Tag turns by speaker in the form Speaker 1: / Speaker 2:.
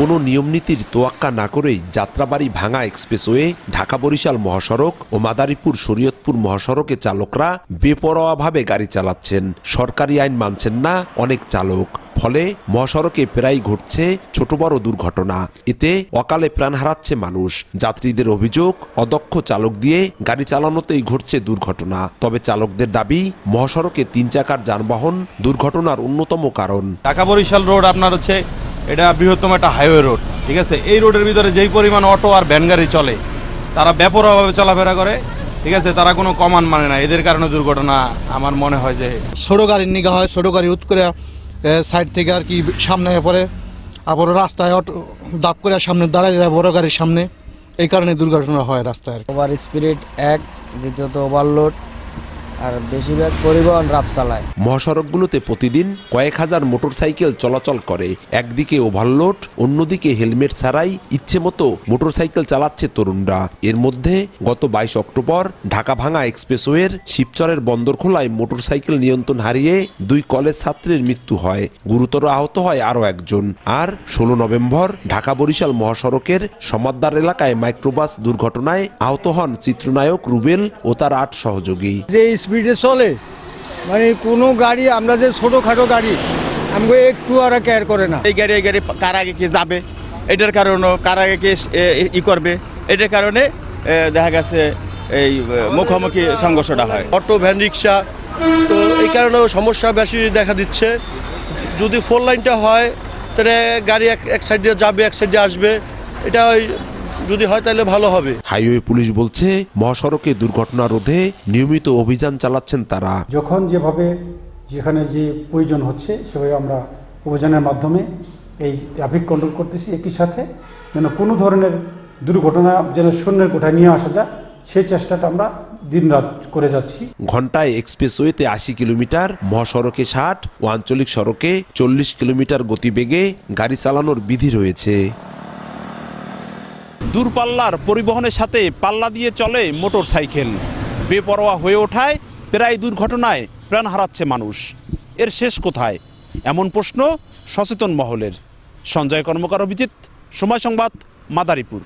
Speaker 1: কোনো নিয়মনীতির তোয়াক্কা না করেই যাত্রাবাড়ি ভাঙা এক্সপ্রেসওয়ে, ঢাকা বরিশাল মহাসড়ক ও মাদারীপুর শরীয়তপুর মহাসড়কে চালকরা বেপরোয়াভাবে গাড়ি চালাচ্ছেন। সরকারি আইন মানছেন না অনেক চালক। ফলে মহাসড়কে প্রায় ঘটছে ছোট বড় দুর্ঘটনা। এতে অকালে প্রাণ হারাচ্ছে মানুষ। যাত্রীদের অভিযোগ, অদক্ষ চালক দিয়ে গাড়ি চালানোতেই ঘটছে দুর্ঘটনা। তবে চালকদের দাবি, মহাসড়কে তিন চাকার যানবাহন দুর্ঘটনার অন্যতম কারণ।
Speaker 2: ঢাকা বরিশাল রোড আপনার হচ্ছে এটা বৃহত্তম একটা হাইওয়ে রোড ঠিক আছে? এই রোডের ভিতরে যেই পরিমাণ অটো আর ভ্যান গাড়ি চলে তারা ব্যাপকভাবে চলাফেরা করে ঠিক আছে? তারা কোনো কমান মানে না। এদের কারণে দুর্ঘটনা আমার মনে হয় যে
Speaker 3: ছোটো গাড়ির নিগা হয় ছোটো গাড়ি উত করে সাইড থেকে আর কি সামনে পড়ে আবার রাস্তায় অটো দাপ করে সামনে দাঁড়ায় যায় বড় গাড়ির সামনে। এই কারণে দুর্ঘটনা হয় রাস্তায়
Speaker 4: ওভার স্পিরিট এক দ্বিতীয়ত ওভারলোড আর বেশিরভাগ পরিবহন রাপ চালায়।
Speaker 1: মহাসড়কগুলোতে প্রতিদিন কয়েক হাজার মোটরসাইকেল চলাচল করে। একদিকে ওভারলোড অন্যদিকে হেলমেট ছাড়াই ইচ্ছে মতো মোটরসাইকেল চালাচ্ছে তরুণরা। এর মধ্যে গত বাইশ অক্টোবর ঢাকা ভাঙা এক্সপ্রেসওয়ের শিবচরের বন্দর বন্দরখোলায় মোটরসাইকেল নিয়ন্ত্রণ হারিয়ে দুই কলেজ ছাত্রের মৃত্যু হয়। গুরুতর আহত হয় আরও একজন। আর ষোলো নভেম্বর ঢাকা বরিশাল মহাসড়কের সমাদ্দার এলাকায় মাইক্রোবাস দুর্ঘটনায় আহত হন চিত্রনায়ক রুবেল ও তার আট সহযোগী।
Speaker 5: স্পিডে চলে মানে কোনো গাড়ি, আমরা যে ছোটোখাটো গাড়ি, আমাকে একটু আর কেয়ার করে না।
Speaker 6: এই গাড়ি এই গাড়ি কার আগে কে যাবে? এটার কারণে কার আগে কে ই করবে? এটার কারণে দেখা গেছে, এই মুখোমুখি সংঘর্ষটা হয়।
Speaker 7: অটো, ভ্যান, রিক্সা, তো এই কারণেও সমস্যা বেশি দেখা দিচ্ছে। যদি ফোর লাইনটা হয়, তাহলে গাড়ি এক এক সাইড দিয়ে যাবে, এক সাইড দিয়ে আসবে। এটা ওই যদি হয় তাহলে ভালো হবে।
Speaker 1: হাইওয়ে পুলিশ বলছে মহাসড়কে দুর্ঘটনা রোধে নিয়মিত অভিযান চালাচ্ছেন তারা।
Speaker 8: যখন যেভাবে যেখানে যে প্রয়োজন হচ্ছে সেভাবে আমরা অভিযানের মাধ্যমে এই ট্রাফিক কন্ট্রোল করতেছি। একই সাথে যেন কোনো ধরনের দুর্ঘটনা যেন শূন্যের কোঠায় নিয়ে আসা যায় সেই চেষ্টাটা আমরা দিনরাত করে যাচ্ছি।
Speaker 1: ঘন্টায় এক্সপ্রেসওয়েতে আশি কিলোমিটার মহাসড়কে ষাট ও আঞ্চলিক সড়কে চল্লিশ কিলোমিটার গতিবেগে গাড়ি চালানোর বিধি রয়েছে।
Speaker 9: দূরপাল্লার পরিবহনের সাথে পাল্লা দিয়ে চলে মোটর সাইকেল বেপরোয়া হয়ে ওঠায় প্রায় দুর্ঘটনায় প্রাণ হারাচ্ছে মানুষ। এর শেষ কোথায়? এমন প্রশ্ন সচেতন মহলের। সঞ্জয় কর্মকার অভিজিৎ, সময় সংবাদ, মাদারীপুর।